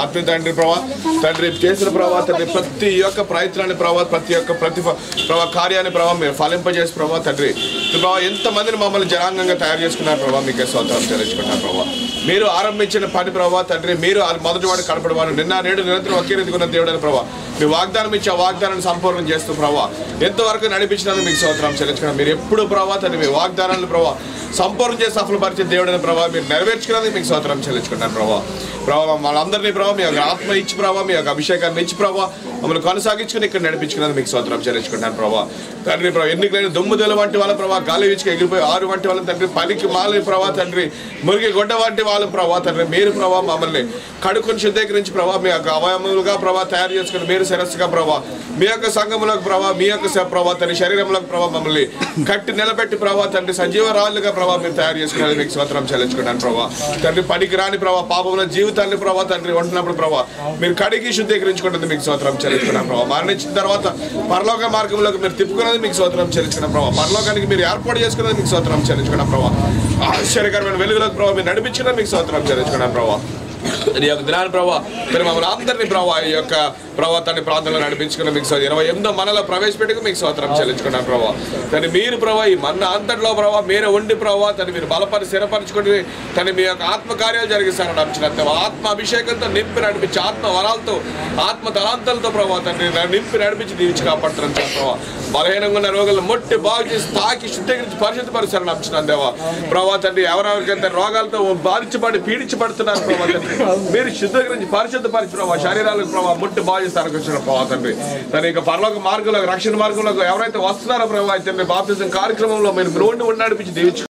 ఆత్మీయ తండ్రి ప్రభా తండ్రి చేసిన ప్రభా తండ్రి ప్రతి ఒక్క ప్రయత్నాన్ని ప్రభా ప్రతి ఒక్క ప్రతి ప్రభా కార్యాన్ని ప్రభావ మీరు ఫలింపజేసి ప్రభా తండ్రి. ప్రభావ ఎంతమందిని మమ్మల్ని జనాంగంగా తయారు చేసుకున్నారు ప్రభావ మీకే స్వతంత్రం చెల్లించుకుంటున్నారు ప్రభావ మీరు ఆరంభించిన పని ప్రభావ తండ్రి మీరు అది మొదటి వాడు నిన్న నేడు నిరంతరం ఒకే రీతికున్న దేవుడు ప్రభావ మీ వాగ్దానం ఇచ్చే ఆ వాగ్దానాన్ని సంపూర్ణం చేస్తూ ప్రభావ ఎంతవరకు నడిపించినందుకు మీకు స్వతంత్రం చెల్లించుకున్నారు మీరు ఎప్పుడు ప్రభావ తండ్రి మీ వాగ్దానాలను ప్రభావ సంపూర్ణం చేసి సఫలపరిచే దేవుడని ప్రభావ మీరు నెరవేర్చుకున్నది మీకు స్వతంత్రం చెల్లించుకుంటాను ప్రభావ ప్రభావ మనందరినీ ప్రభావ ప్రభావ మీ యొక్క ఆత్మ ఇచ్చి ప్రభావ మీ యొక్క అభిషేకాన్ని ఇచ్చి ప్రభావ మమ్మల్ని కొనసాగించుకుని ఇక్కడ నడిపించుకున్నది మీకు స్వతంత్రం చేర్చుకుంటాను ప్రభావ తండ్రి ప్రభావ ఎన్నికలైన దుమ్ముదల వంటి వాళ్ళ ప్రభావ గాలి విచ్చుకు ఎగిరిపోయి ఆరు వంటి వాళ్ళ తండ్రి పనికి మాలని ప్రభావ తండ్రి మురిగి గొడ్డ వంటి వాళ్ళ ప్రభావ తండ్రి మీరు ప్రభావ మమ్మల్ని కడుకుని శుద్ధీకరించి ప్రభావ మీ యొక్క అవయములుగా ప్రభావ తయారు చేసుకుని మీరు శిరస్సుగా ప్రభావ మీ యొక్క సంఘములకు ప్రభావ మీ యొక్క ప్రభావ తండ్రి శరీరంలోకి ప్రభావ మమ్మల్ని కట్టి నిలబెట్టి ప్రభావ తండ్రి సజీవ రాళ్ళుగా ప్రభావ మీరు తయారు చేసుకున్నది మీకు స్వతంత్రం చెల్లించుకున్నాను ప్రభావ తండ్రి పనికి రాని ప్రభావ పాపముల జీవితాన్ని ప్రభావ తండ్రి చేసినప్పుడు ప్రభావ మీరు కడిగి శుద్ధీకరించుకుంటుంది మీకు స్వతంత్రం చెల్లించుకున్నాను ప్రభావ మరణించిన తర్వాత పరలోక మార్గంలోకి మీరు తిప్పుకున్నది మీకు స్వతంత్రం చెల్లించుకున్న ప్రభావ పరలోకానికి మీరు ఏర్పాటు చేసుకున్నది మీకు స్వతంత్రం చెల్లించుకున్న ప్రభావ ఆశ్చర్యకరమైన వెలుగులకు ప్రభావ మీరు నడిపించిన మీకు స్వతంత్రం చెల్లించుకున్నాను ప్రభావ నీ యొక్క దినాన్ని ప్రభావ మీరు మమ్మల్ని అందరినీ ప్రభావ ఈ యొక్క ప్రవర్తన ప్రాంతంలో నడిపించుకున్న మీకు ఇరవై ఎనిమిదో మనలో ప్రవేశపెట్టుకు మీకు స్వాతంత్రం చెల్లించుకున్నాను ప్రభావ తను మీరు ప్రభావ ఈ మన అంతట్లో ప్రభావ మీరే ఉండి ప్రభావ తను మీరు బలపరి స్థిరపరచుకుని తను మీ యొక్క ఆత్మకార్యాలు జరిగిస్తాను నడిచిన ఆత్మ అభిషేకంతో నింపి నడిపించి ఆత్మ వరాలతో ఆత్మ తలాంతలతో ప్రభావ తండ్రి నింపి నడిపించి దీవించి కాపాడుతున్నాను ప్రభావ బలహీనంగా ఉన్న రోగులను మొట్టి బాగు చేసి తాకి శుద్ధీకరించి పరిశుద్ధ పరిసరణ నమ్ముతున్నాను దేవా. ప్రభావ తండ్రి ఎవరెవరికైతే రోగాలతో బాధించబడి పీడించబడుతున్నారు ప్రభావ తండ్రి మీరు శుద్ధ గురించి పరిశుద్ధ పరిచి శరీరాలకు ప్రభావ ముట్టి బాగు వచ్చిన ప్రభావ తండ్రి. తన ఇక పరలోక మార్గంలో రక్షణ మార్గంలో ఎవరైతే వస్తున్నారో ప్రభావ తండ్రి బాప్తిజం కార్యక్రమంలో మీరు నోడిని ఉండి నడిపించి దీవించు